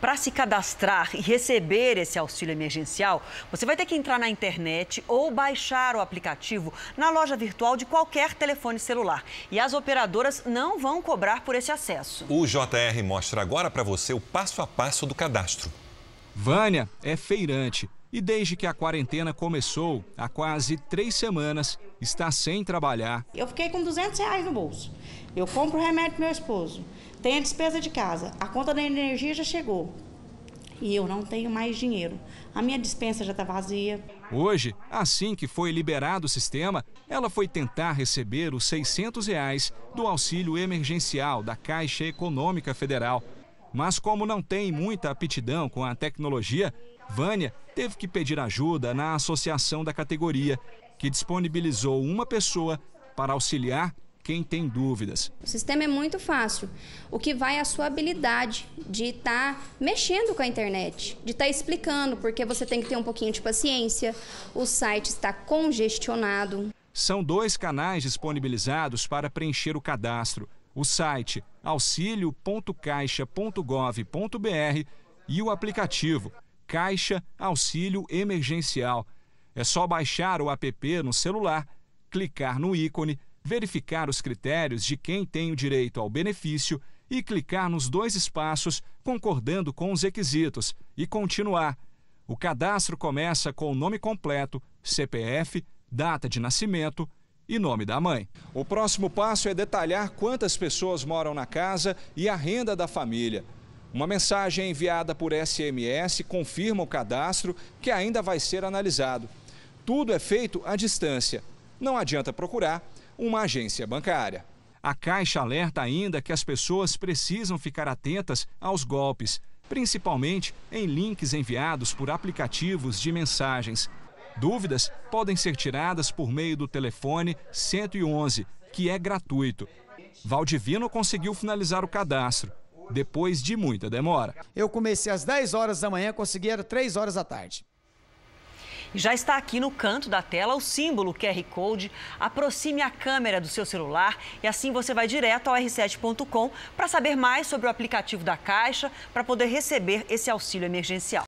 Para se cadastrar e receber esse auxílio emergencial, você vai ter que entrar na internet ou baixar o aplicativo na loja virtual de qualquer telefone celular. E as operadoras não vão cobrar por esse acesso. O JR mostra agora para você o passo a passo do cadastro. Vânia é feirante e desde que a quarentena começou, há quase três semanas, está sem trabalhar. Eu fiquei com 200 reais no bolso. Eu compro remédio para meu esposo. Tem a despesa de casa. A conta da energia já chegou. E eu não tenho mais dinheiro. A minha dispensa já está vazia. Hoje, assim que foi liberado o sistema, ela foi tentar receber os 600 reais do auxílio emergencial da Caixa Econômica Federal. Mas como não tem muita aptidão com a tecnologia, Vânia teve que pedir ajuda na associação da categoria, que disponibilizou uma pessoa para auxiliar quem tem dúvidas. O sistema é muito fácil. O que vai é a sua habilidade de estar tá mexendo com a internet, de estar tá explicando, porque você tem que ter um pouquinho de paciência. O site está congestionado. São dois canais disponibilizados para preencher o cadastro: o site auxilio.caixa.gov.br e o aplicativo Caixa Auxílio Emergencial. É só baixar o app no celular, clicar no ícone verificar os critérios de quem tem o direito ao benefício e clicar nos dois espaços concordando com os requisitos e continuar. O cadastro começa com o nome completo, CPF, data de nascimento e nome da mãe. O próximo passo é detalhar quantas pessoas moram na casa e a renda da família. Uma mensagem enviada por SMS confirma o cadastro, que ainda vai ser analisado. Tudo é feito à distância. Não adianta procurar uma agência bancária. A Caixa alerta ainda que as pessoas precisam ficar atentas aos golpes, principalmente em links enviados por aplicativos de mensagens. Dúvidas podem ser tiradas por meio do telefone 111, que é gratuito. Valdivino conseguiu finalizar o cadastro, depois de muita demora. Eu comecei às 10 horas da manhã, consegui às 3 horas da tarde. Já está aqui no canto da tela o símbolo QR Code. Aproxime a câmera do seu celular e assim você vai direto ao r7.com para saber mais sobre o aplicativo da Caixa para poder receber esse auxílio emergencial.